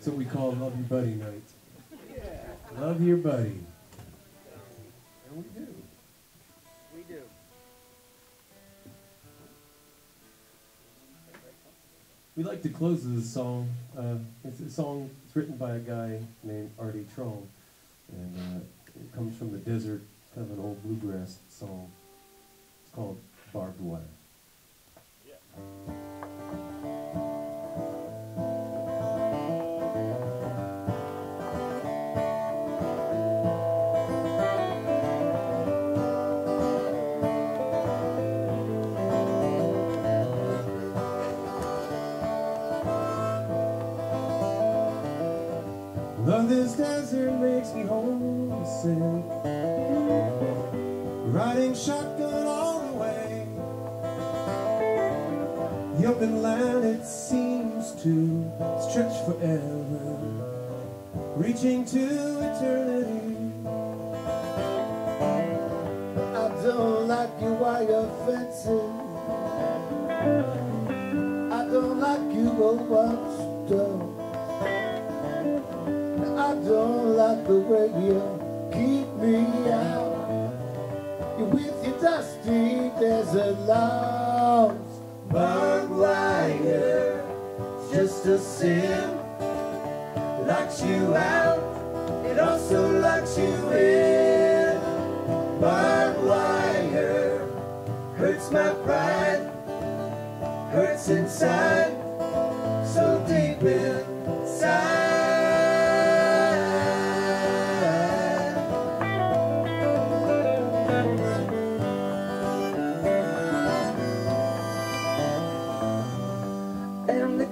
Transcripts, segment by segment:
That's what we call Love Your Buddy night. Love your buddy. And we do. We do. We like to close with this song. Uh, it's a song it's written by a guy named Artie Trong, and uh, it comes from the desert, kind of an old bluegrass song. It's called Barbed Wire. Love this desert makes me homesick. Riding shotgun all the way. The open land it seems to stretch forever, reaching to eternity. I don't like you while you're fencing. I don't like you overstuffed. I don't like the way you keep me out. You're with your dusty desert lost. Barbed wire, just a sin. Locks you out, it also locks you in. Barbed wire hurts my pride, hurts inside,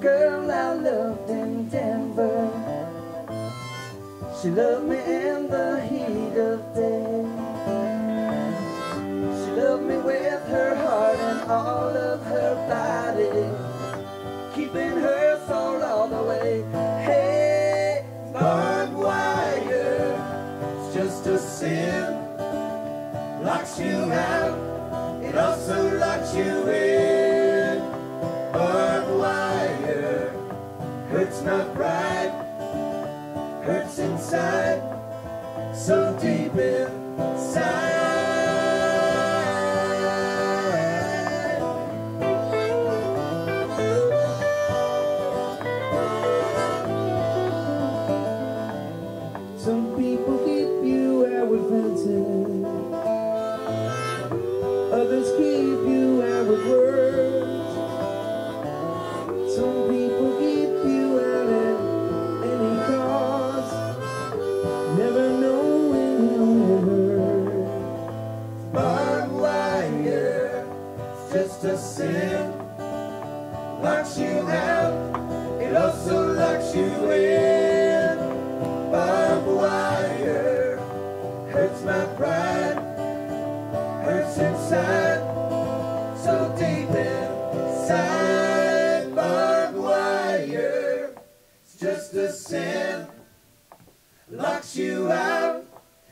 girl I loved in Denver, she loved me in the heat of day. She loved me with her heart and all of her body, keeping her soul all the way. Hey, barbed wire, it's just a sin. Locks you out, it also hurts my pride, hurts inside, so deep inside. Some people keep you arrogant, others keep also locks you in. Barbed wire hurts my pride, hurts inside, so deep inside. Barbed wire, it's just a sin. Locks you out,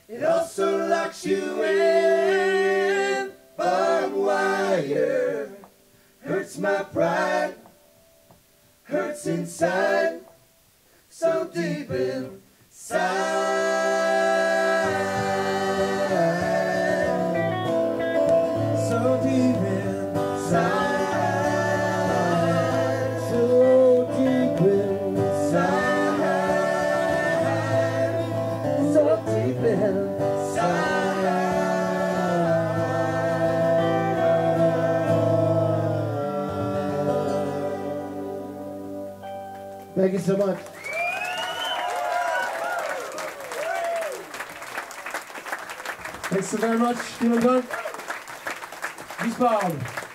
it also locks you in. Barbed wire hurts my pride, hurts inside, so deep inside. Thank you so much. Thanks so very much, Gunn. Peace, Bob.